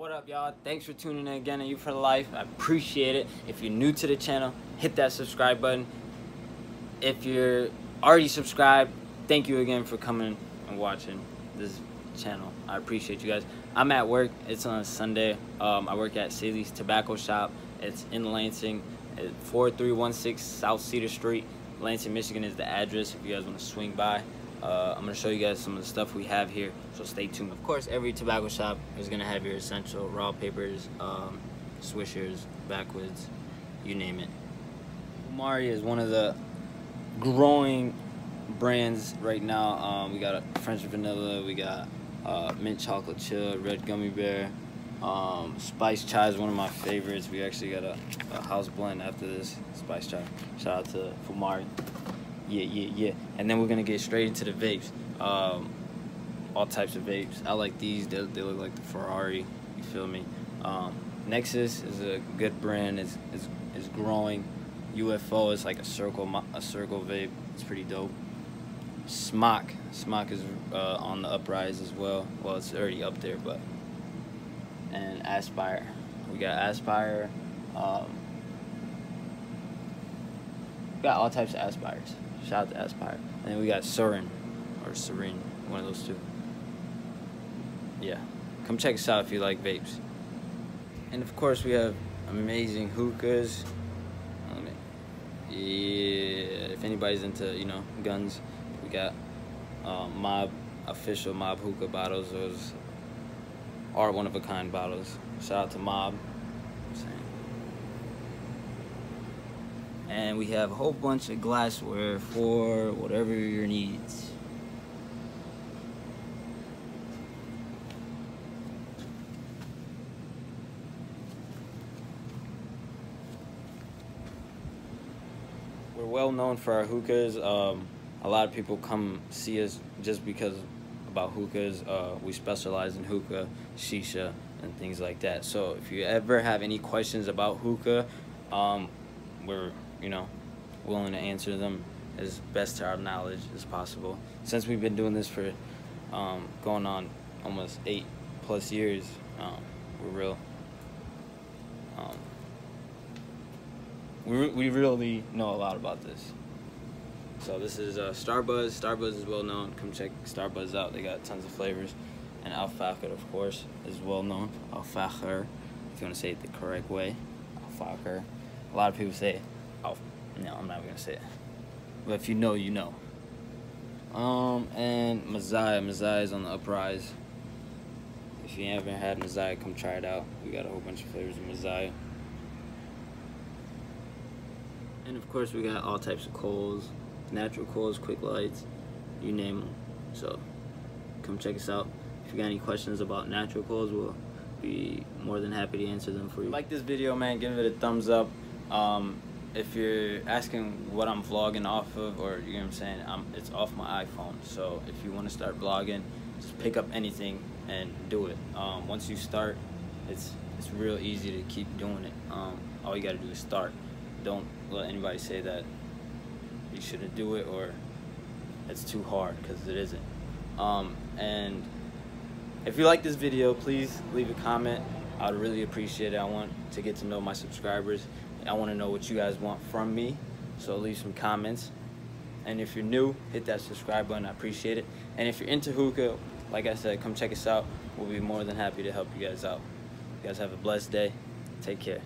What up, y'all? Thanks for tuning in again to Ayub4Life. I appreciate it. If you're new to the channel, hit that subscribe button. If you're already subscribed, thank you again for coming and watching this channel. I appreciate you guys. I'm at work. It's on a Sunday. Um, I work at Saylis Tobacco Shop. It's in Lansing, at 4316 South Cedar Street. Lansing, Michigan is the address if you guys want to swing by. Uh, I'm to show you guys some of the stuff we have here, so stay tuned. Of course, every tobacco shop is to have your essential raw papers, um, swishers, backwoods, you name it. Fumari is one of the growing brands right now. Um, we got a French vanilla, we got uh, mint chocolate chill, red gummy bear, um, spice chai is one of my favorites. We actually got a, a house blend after this spice chai. Shout out to Fumari. Yeah, yeah, yeah. And then we're gonna get straight into the vapes. Um, all types of vapes. I like these. They, they look like the Ferrari. You feel me? Um, Nexus is a good brand. It's, it's, it's growing. UFO is like a circle a circle vape. It's pretty dope. SMOK. SMOK is uh, on the uprise as well. Well, it's already up there, but. And Aspire. We got Aspire. Um, got all types of Aspires. Shout out to Aspire. And then we got Suorin. Or Serene. One of those two. Yeah. Come check us out if you like vapes. And of course, we have amazing hookahs. Yeah, if anybody's into, you know, guns, we got um, mob official mob hookah bottles. Those are one of a kind bottles. Shout out to Mob. And we have a whole bunch of glassware for whatever your needs. We're well known for our hookahs. Um, a lot of people come see us just because about hookahs. Uh, we specialize in hookah, shisha, and things like that. So if you ever have any questions about hookah, um, we're you know willing to answer them as best to our knowledge as possible. Since we've been doing this for um, going on almost eight plus years, um, we're real. Um, we we really know a lot about this. So this is uh, Starbuzz. Starbuzz is well known. Come check Starbuzz out. They got tons of flavors. And Al Fakher, of course, is well known. Al if you want to say it the correct way. Al A lot of people say Al. No, I'm not to say it. But if you know, you know. Um, and Messiah. Messiah is on the uprise. If you haven't had Messiah, come try it out. We got a whole bunch of flavors of Messiah. And of course, we got all types of coals natural coals, quick lights, you name them. So come check us out. If you got any questions about natural coals, we'll be more than happy to answer them for you. Like this video, man, give it a thumbs up. Um, if you're asking what I'm vlogging off of, or you know what I'm saying, I'm, it's off my iPhone. So if you want to start vlogging, just pick up anything and do it. Um, once you start, it's it's real easy to keep doing it. Um, all you got to do is start. Don't let anybody say that you shouldn't do it or it's too hard because it isn't. Um, and if you like this video, please leave a comment. I'd really appreciate it. I want to get to know my subscribers. I want to know what you guys want from me. So leave some comments. And if you're new, hit that subscribe button. I appreciate it. And if you're into hookah, like I said, come check us out. We'll be more than happy to help you guys out. You guys have a blessed day. Take care.